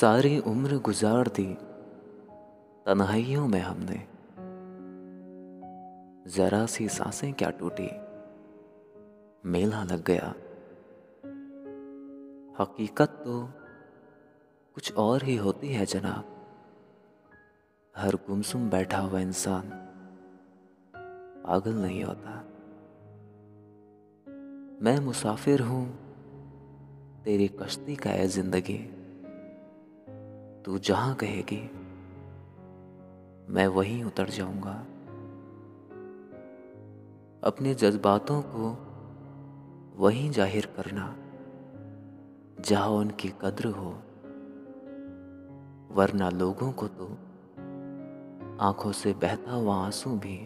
सारी उम्र गुजार दी तन्हाइयों में हमने। जरा सी साँसें क्या टूटी? मेला लग गया। हकीकत तो कुछ और ही होती है, जनाब। हर गुमसुम बैठा हुआ इंसान पागल नहीं होता। मैं मुसाफिर हूँ, तेरी कश्ती का है ज़िंदगी। तू जहाँ कहेगी, मैं वहीं उतर जाऊँगा। अपने जज्बातों को वहीं ज़ाहिर करना, जहाँ उनकी कद्र हो, वरना लोगों को तो आँखों से बहता हुआ आँसू भी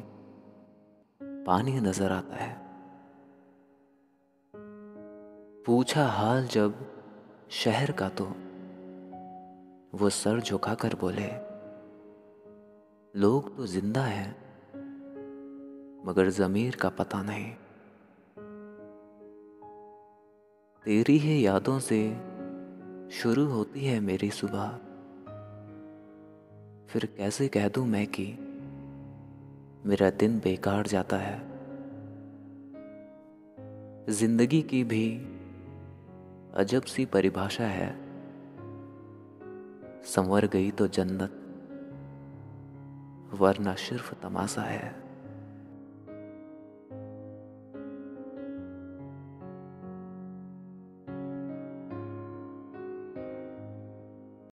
पानी नज़र आता है। पूछा हाल जब शहर का तो वो सर झुकाकर बोले, लोग तो ज़िंदा हैं, मगर जमीर का पता नहीं। तेरी ही यादों से शुरू होती है मेरी सुबह। फिर कैसे कह दूँ मैं कि मेरा दिन बेकार जाता है। ज़िंदगी की भी अजब सी परिभाषा है। संवर गई तो जन्नत वरना सिर्फ़ तमाशा है।